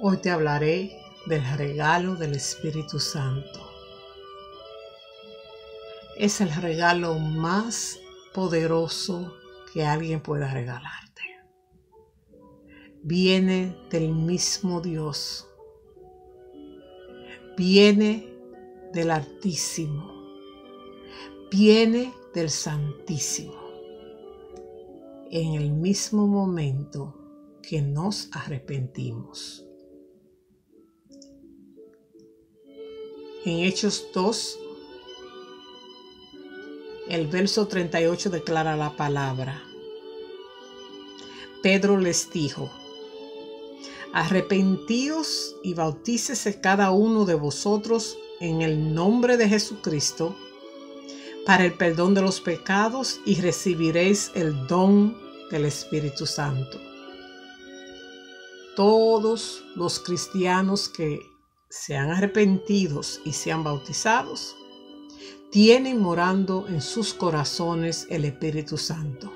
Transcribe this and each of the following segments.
Hoy te hablaré del regalo del Espíritu Santo. Es el regalo más poderoso que alguien pueda regalarte. Viene del mismo Dios. Viene del Altísimo. Viene del Santísimo. En el mismo momento que nos arrepentimos. En Hechos 2, el verso 38 declara la palabra. Pedro les dijo, arrepentíos y bautícese cada uno de vosotros en el nombre de Jesucristo para el perdón de los pecados y recibiréis el don del Espíritu Santo. Todos los cristianos que sean arrepentidos y sean bautizados, tienen morando en sus corazones el Espíritu Santo.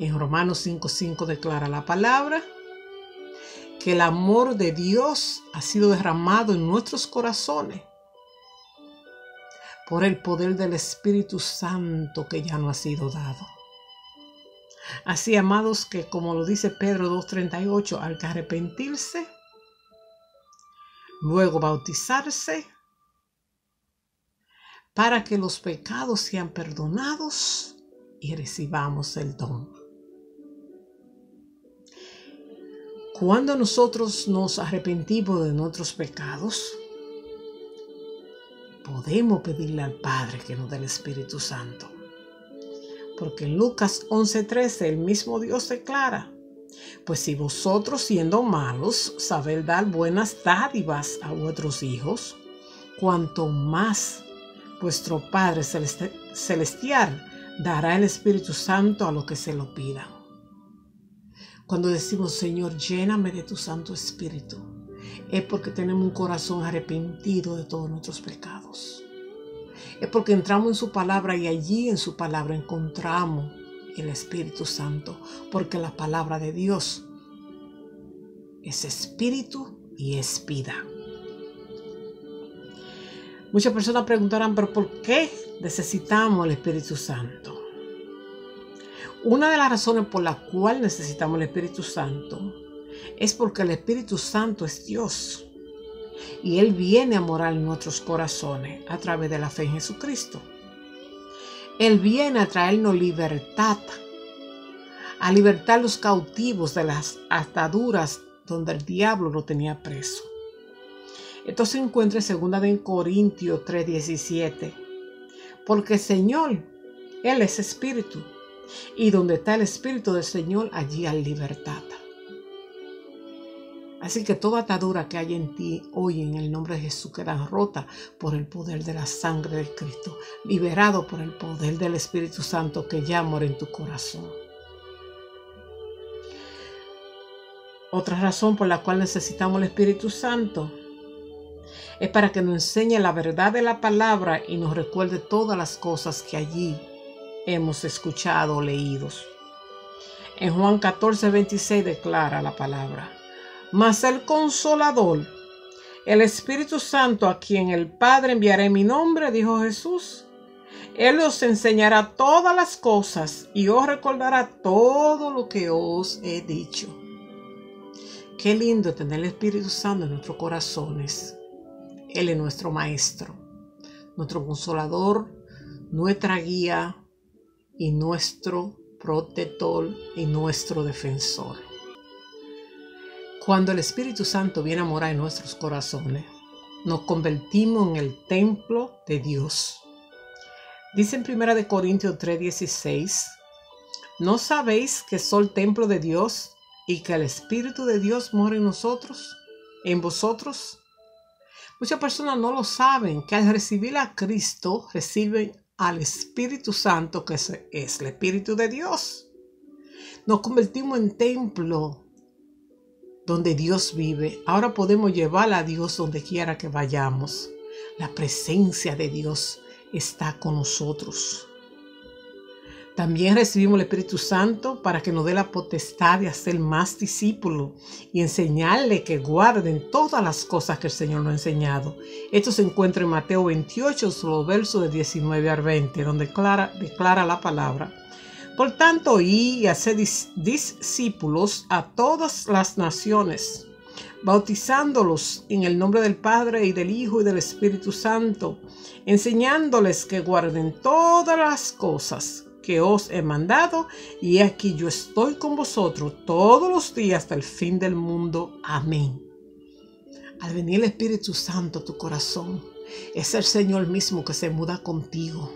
En Romanos 5:5 declara la palabra que el amor de Dios ha sido derramado en nuestros corazones por el poder del Espíritu Santo que ya no ha sido dado. Así, amados, que como lo dice Pedro 2.38, al que arrepentirse, luego bautizarse para que los pecados sean perdonados y recibamos el don. Cuando nosotros nos arrepentimos de nuestros pecados, podemos pedirle al Padre que nos dé el Espíritu Santo. Porque en Lucas 11:13 el mismo Dios declara, pues si vosotros siendo malos sabéis dar buenas dádivas a vuestros hijos, cuanto más vuestro Padre Celestial dará el Espíritu Santo a lo que se lo pidan. Cuando decimos, Señor, lléname de tu Santo Espíritu, es porque tenemos un corazón arrepentido de todos nuestros pecados. Es porque entramos en su palabra y allí en su palabra encontramos el Espíritu Santo, porque la palabra de Dios es espíritu y es vida. Muchas personas preguntarán, pero ¿por qué necesitamos el Espíritu Santo? Una de las razones por la cual necesitamos el Espíritu Santo es porque el Espíritu Santo es Dios y Él viene a morar en nuestros corazones a través de la fe en Jesucristo. Él viene a traernos libertad, a libertar los cautivos de las ataduras donde el diablo lo tenía preso. Esto se encuentra en 2 de Corintios 3:17. Porque Señor, Él es espíritu, y donde está el espíritu del Señor, allí hay libertad. Así que toda atadura que hay en ti hoy en el nombre de Jesús queda rota por el poder de la sangre de Cristo, liberado por el poder del Espíritu Santo que ya mora en tu corazón. Otra razón por la cual necesitamos el Espíritu Santo es para que nos enseñe la verdad de la palabra y nos recuerde todas las cosas que allí hemos escuchado o leído. En Juan 14, 26 declara la palabra. Mas el consolador, el Espíritu Santo, a quien el Padre enviará en mi nombre, dijo Jesús, Él os enseñará todas las cosas y os recordará todo lo que os he dicho. Qué lindo tener el Espíritu Santo en nuestros corazones. Él es nuestro Maestro, nuestro consolador, nuestra guía y nuestro protector y nuestro defensor. Cuando el Espíritu Santo viene a morar en nuestros corazones, nos convertimos en el templo de Dios. Dice en 1 Corintios 3:16, ¿no sabéis que soy templo de Dios y que el Espíritu de Dios mora en nosotros, en vosotros? Muchas personas no lo saben, que al recibir a Cristo reciben al Espíritu Santo, que es el Espíritu de Dios. Nos convertimos en templo donde Dios vive. Ahora podemos llevar a Dios donde quiera que vayamos. La presencia de Dios está con nosotros. También recibimos el Espíritu Santo para que nos dé la potestad de hacer más discípulos y enseñarle que guarden todas las cosas que el Señor nos ha enseñado. Esto se encuentra en Mateo 28, los versos de 19 al 20, donde declara, declara la palabra. Por tanto, y hacer discípulos a todas las naciones bautizándolos en el nombre del Padre y del Hijo y del Espíritu Santo, enseñándoles que guarden todas las cosas que os he mandado, y aquí yo estoy con vosotros todos los días hasta el fin del mundo. Amén. Al venir el Espíritu Santo a tu corazón, es el Señor mismo que se muda contigo.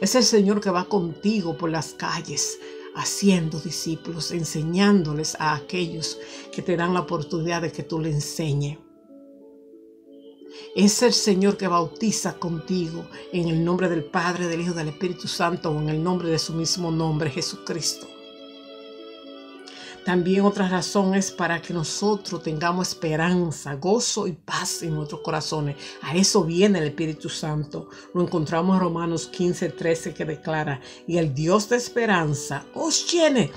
Es el Señor que va contigo por las calles, haciendo discípulos, enseñándoles a aquellos que te dan la oportunidad de que tú le enseñes. Es el Señor que bautiza contigo en el nombre del Padre, del Hijo, del Espíritu Santo o en el nombre de su mismo nombre, Jesucristo. También otra razón es para que nosotros tengamos esperanza, gozo y paz en nuestros corazones. A eso viene el Espíritu Santo. Lo encontramos en Romanos 15, 13 que declara, y el Dios de esperanza os llene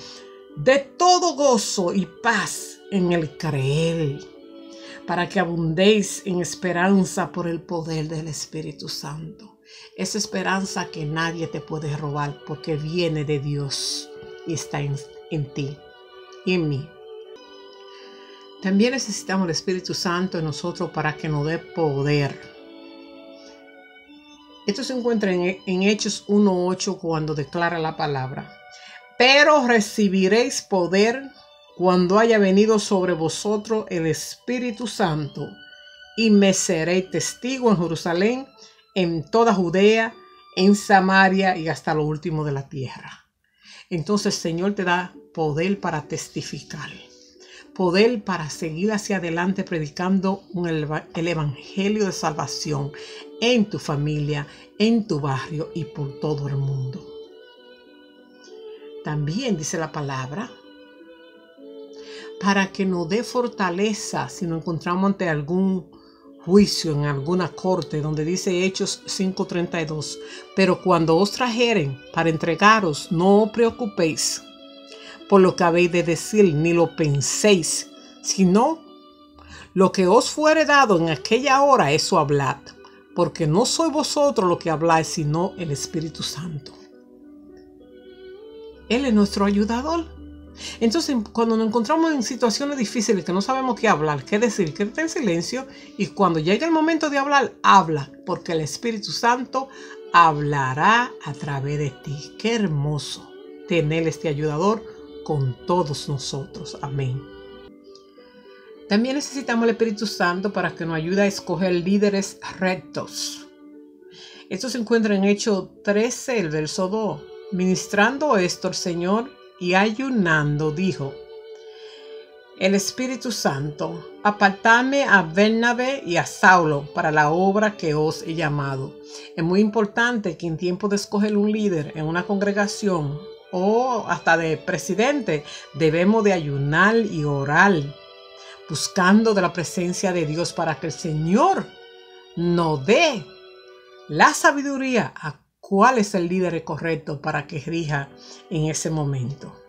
de todo gozo y paz en el creer para que abundéis en esperanza por el poder del Espíritu Santo. Esa esperanza que nadie te puede robar porque viene de Dios y está en, ti en mí. También necesitamos el Espíritu Santo en nosotros para que nos dé poder. Esto se encuentra en, en Hechos 1.8 cuando declara la palabra. Pero recibiréis poder cuando haya venido sobre vosotros el Espíritu Santo, y me seré testigo en Jerusalén, en toda Judea, en Samaria y hasta lo último de la tierra. Entonces Señor te da poder para testificar, poder para seguir hacia adelante predicando el Evangelio de salvación en tu familia, en tu barrio y por todo el mundo. También dice la palabra para que nos dé fortaleza si nos encontramos ante algún juicio en alguna corte donde dice Hechos 5:32, pero cuando os trajeren para entregaros, no os preocupéis por lo que habéis de decir, ni lo penséis, sino lo que os fuere dado en aquella hora, eso hablad, porque no soy vosotros lo que habláis, sino el Espíritu Santo. Él es nuestro ayudador. Entonces, cuando nos encontramos en situaciones difíciles que no sabemos qué hablar, qué decir, quédate en silencio y cuando llegue el momento de hablar, habla, porque el Espíritu Santo hablará a través de ti. Qué hermoso tener este ayudador con todos nosotros. Amén. También necesitamos el Espíritu Santo para que nos ayude a escoger líderes rectos. Esto se encuentra en Hechos 13, el verso 2. Ministrando esto, el Señor y ayunando dijo, el Espíritu Santo, apartame a Bernabé y a Saulo para la obra que os he llamado. Es muy importante que en tiempo de escoger un líder en una congregación o hasta de presidente, debemos de ayunar y orar, buscando de la presencia de Dios para que el Señor nos dé la sabiduría a cuál es el líder correcto para que rija en ese momento.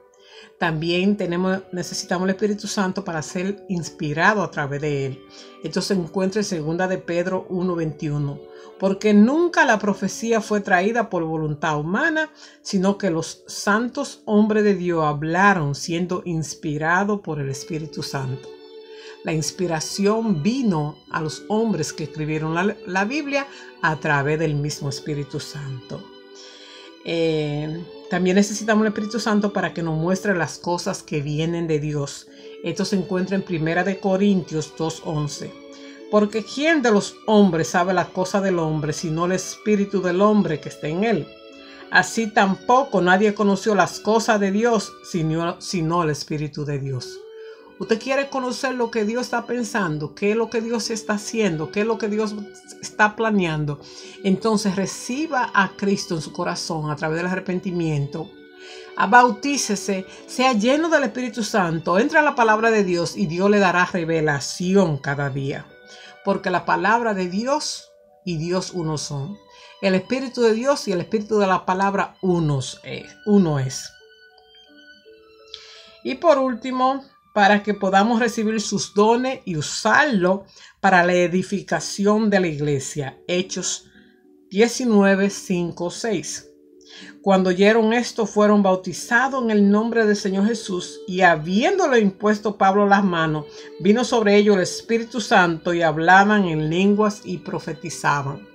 También tenemos, necesitamos el Espíritu Santo para ser inspirado a través de él. Esto se encuentra en 2 de Pedro 1:21, porque nunca la profecía fue traída por voluntad humana, sino que los santos hombres de Dios hablaron siendo inspirados por el Espíritu Santo. La inspiración vino a los hombres que escribieron la, Biblia a través del mismo Espíritu Santo. Eh, también necesitamos el Espíritu Santo para que nos muestre las cosas que vienen de Dios. Esto se encuentra en 1 de Corintios 2:11. Porque ¿quién de los hombres sabe la cosa del hombre sino el espíritu del hombre que está en él? Así tampoco nadie conoció las cosas de Dios sino el espíritu de Dios. Usted quiere conocer lo que Dios está pensando, qué es lo que Dios está haciendo, qué es lo que Dios está planeando. Entonces reciba a Cristo en su corazón a través del arrepentimiento. Bautícese, sea lleno del Espíritu Santo, entra a la palabra de Dios y Dios le dará revelación cada día. Porque la palabra de Dios y Dios uno son. El Espíritu de Dios y el Espíritu de la palabra unos, uno es. Y por último, para que podamos recibir sus dones y usarlo para la edificación de la iglesia. Hechos 19, 5, 6. Cuando oyeron esto, fueron bautizados en el nombre del Señor Jesús y habiéndole impuesto Pablo las manos, vino sobre ellos el Espíritu Santo y hablaban en lenguas y profetizaban.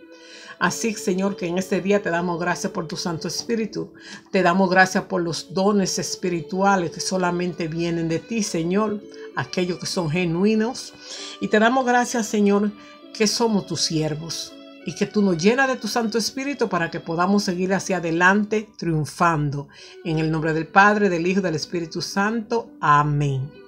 Así, Señor, que en este día te damos gracias por tu Santo Espíritu. Te damos gracias por los dones espirituales que solamente vienen de ti, Señor, aquellos que son genuinos. Y te damos gracias, Señor, que somos tus siervos y que tú nos llenas de tu Santo Espíritu para que podamos seguir hacia adelante triunfando. En el nombre del Padre, del Hijo y del Espíritu Santo. Amén.